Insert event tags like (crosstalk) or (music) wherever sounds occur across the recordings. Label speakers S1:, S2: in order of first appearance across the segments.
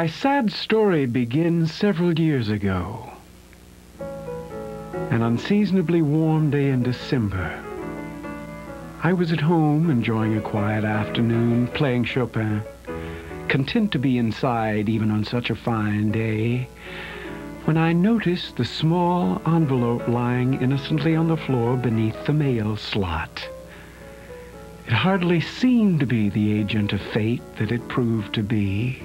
S1: My sad story begins several years ago. An unseasonably warm day in December. I was at home enjoying a quiet afternoon, playing Chopin, content to be inside even on such a fine day, when I noticed the small envelope lying innocently on the floor beneath the mail slot. It hardly seemed to be the agent of fate that it proved to be.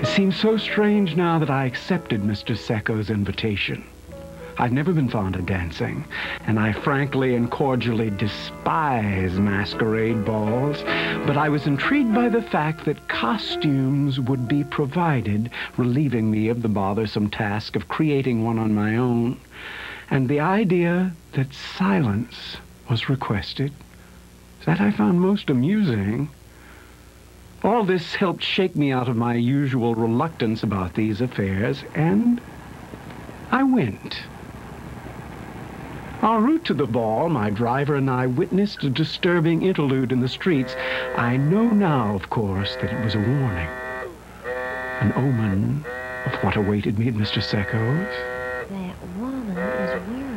S1: It seems so strange now that I accepted Mr. Secco's invitation. I've never been fond of dancing, and I frankly and cordially despise masquerade balls, but I was intrigued by the fact that costumes would be provided, relieving me of the bothersome task of creating one on my own, and the idea that silence was requested. That I found most amusing. All this helped shake me out of my usual reluctance about these affairs, and I went. En route to the ball, my driver and I witnessed a disturbing interlude in the streets. I know now, of course, that it was a warning, an omen of what awaited me at Mr. Secco's.
S2: That woman is wearing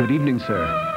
S1: Good evening, sir.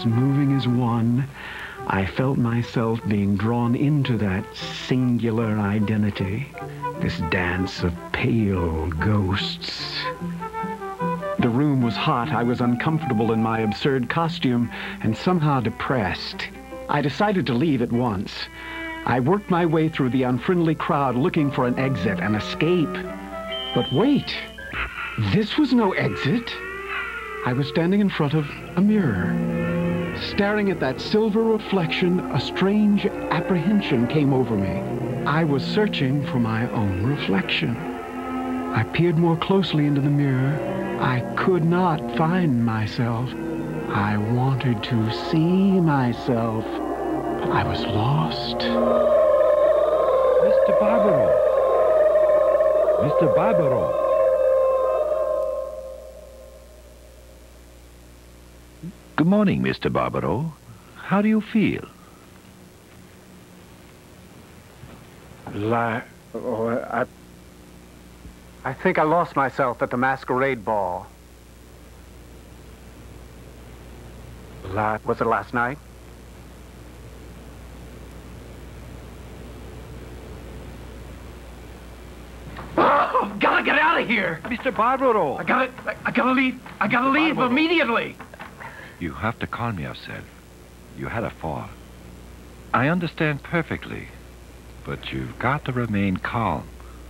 S1: Figures moving as one, I felt myself being drawn into that singular identity, this dance of pale ghosts. The room was hot. I was uncomfortable in my absurd costume and somehow depressed. I decided to leave at once. I worked my way through the unfriendly crowd looking for an exit, an escape. But wait, this was no exit. I was standing in front of a mirror. Staring at that silver reflection, a strange apprehension came over me. I was searching for my own reflection. I peered more closely into the mirror. I could not find myself. I wanted to see myself, I was lost.
S3: Mr. Barbaro. Mr. Barbaro. Good morning, Mr. Barbaro. How do you feel?
S1: La- oh, I, I think I lost myself at the masquerade ball. La was it last night?
S4: Oh, gotta get out of here!
S3: Mr. Barbaro!
S4: I gotta, I, I gotta leave. I gotta leave
S3: Barbaro.
S4: immediately.
S3: You have to calm yourself. You had a fall. I understand perfectly, but you've got to remain calm.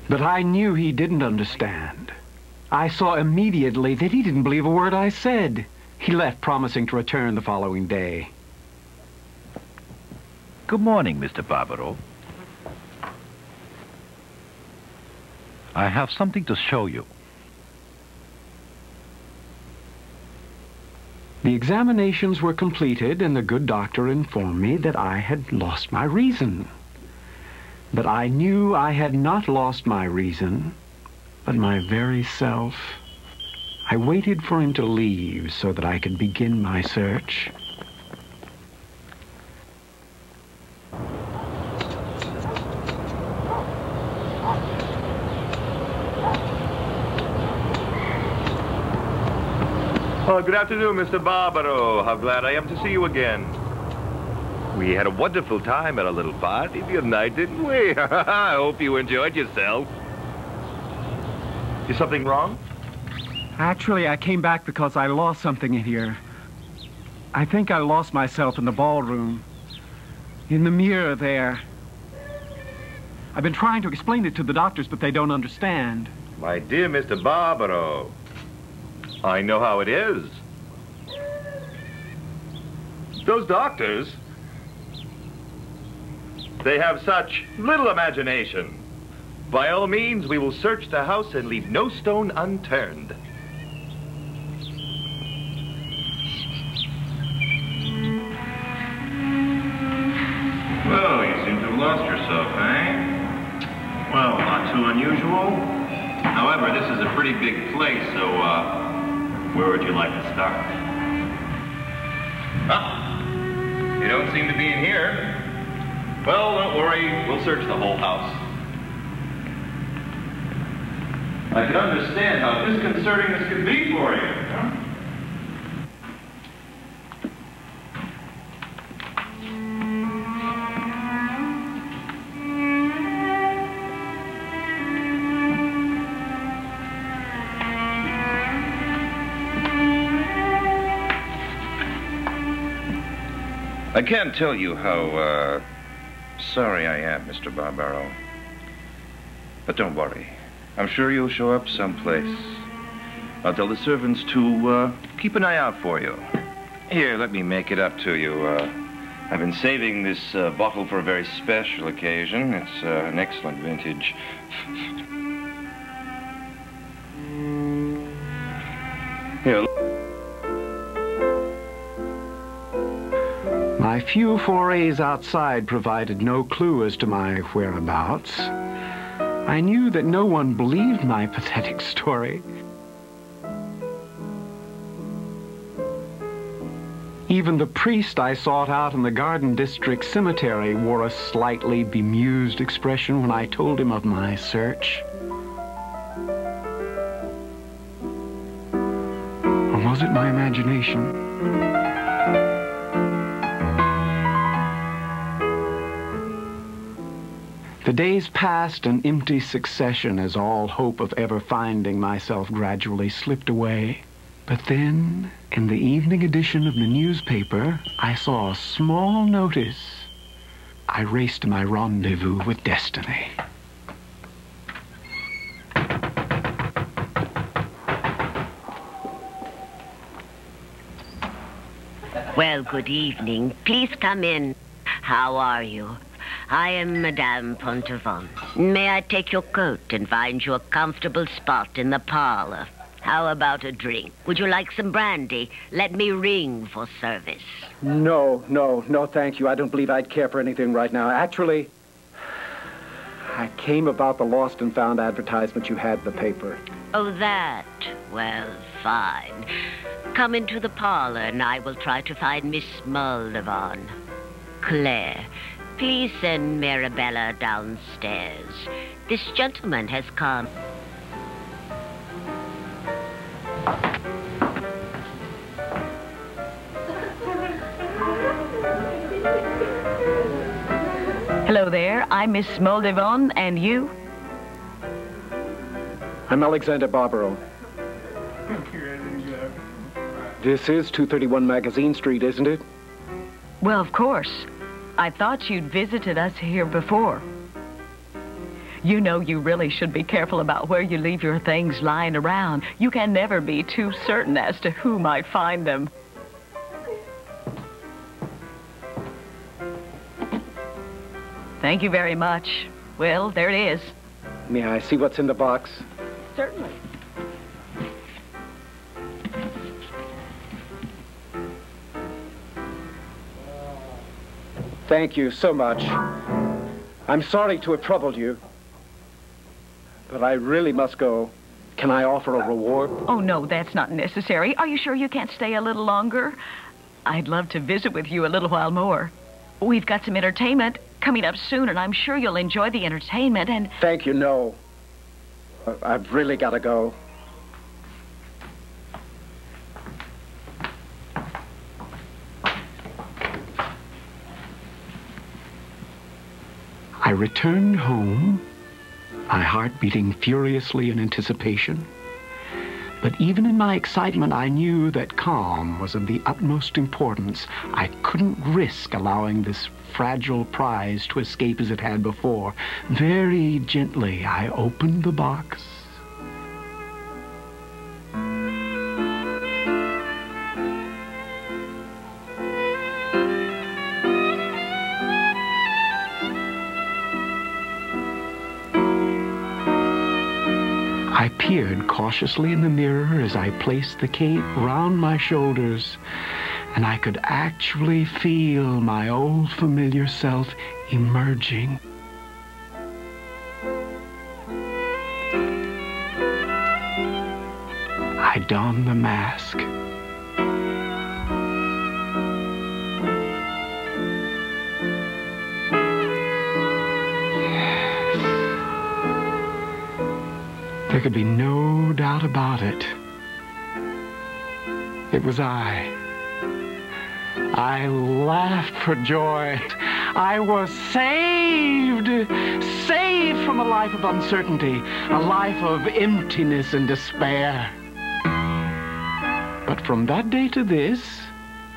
S1: But I knew he didn't understand. I saw immediately that he didn't believe a word I said. He left promising to return the following day.
S3: Good morning, Mr. Barbaro. I have something to show you.
S1: The examinations were completed, and the good doctor informed me that I had lost my reason. But I knew I had not lost my reason, but my very self. I waited for him to leave so that I could begin my search.
S5: Oh, good afternoon, Mr. Barbaro. How glad I am to see you again. We had a wonderful time at a little party the other night, didn't we? (laughs) I hope you enjoyed yourself. Is something wrong?
S1: Actually, I came back because I lost something in here. I think I lost myself in the ballroom. In the mirror there. I've been trying to explain it to the doctors, but they don't understand.
S5: My dear Mr. Barbaro, I know how it is. Those doctors, they have such little imagination. By all means, we will search the house and leave no stone unturned.
S6: Well, you seem to have lost yourself, eh? Well, not too unusual. However, this is a pretty big place, so, uh, where would you like to start?
S5: Ah, you don't seem to be in here. Well, don't worry. We'll search the whole house. I can understand how disconcerting this could be for you.
S6: I can't tell you how, uh, sorry I am, Mr. Barbaro. But don't worry. I'm sure you'll show up someplace. I'll tell the servants to, uh, keep an eye out for you. Here, let me make it up to you. Uh, I've been saving this uh, bottle for a very special occasion. It's uh, an excellent vintage.
S1: My few forays outside provided no clue as to my whereabouts. I knew that no one believed my pathetic story. Even the priest I sought out in the Garden District Cemetery wore a slightly bemused expression when I told him of my search. Or was it my imagination? The days passed in empty succession as all hope of ever finding myself gradually slipped away. But then, in the evening edition of the newspaper, I saw a small notice. I raced my rendezvous with destiny.
S7: Well, good evening. Please come in. How are you? I am Madame Pontavon. May I take your coat and find you a comfortable spot in the parlor? How about a drink? Would you like some brandy? Let me ring for service.
S1: No, no, no, thank you. I don't believe I'd care for anything right now. Actually, I came about the lost and found advertisement you had in the paper.
S7: Oh, that? Well, fine. Come into the parlor and I will try to find Miss Muldavon. Claire, Please send Mirabella downstairs. This gentleman has come.
S8: Hello there. I'm Miss Moldevon, and you?
S1: I'm Alexander Barbaro. this is 231 Magazine Street, isn't it?
S8: Well, of course. I thought you'd visited us here before. You know you really should be careful about where you leave your things lying around. You can never be too certain as to who might find them. Thank you very much. Well, there it is.
S1: May I see what's in the box?
S8: Certainly.
S1: Thank you so much. I'm sorry to have troubled you, but I really must go. Can I offer a reward?
S8: Oh, no, that's not necessary. Are you sure you can't stay a little longer? I'd love to visit with you a little while more. We've got some entertainment coming up soon, and I'm sure you'll enjoy the entertainment, and...
S1: Thank you, no. I've really got to go. Returned home, my heart beating furiously in anticipation. But even in my excitement, I knew that calm was of the utmost importance. I couldn't risk allowing this fragile prize to escape as it had before. Very gently, I opened the box. Cautiously in the mirror as I placed the cape round my shoulders, and I could actually feel my old familiar self emerging. I donned the mask. There could be no doubt about it. It was I. I laughed for joy. I was saved! Saved from a life of uncertainty, a life of emptiness and despair. But from that day to this,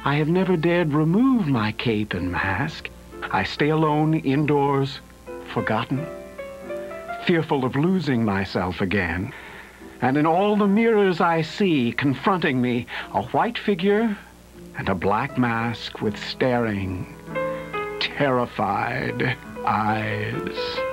S1: I have never dared remove my cape and mask. I stay alone indoors, forgotten fearful of losing myself again. And in all the mirrors I see confronting me, a white figure and a black mask with staring, terrified eyes.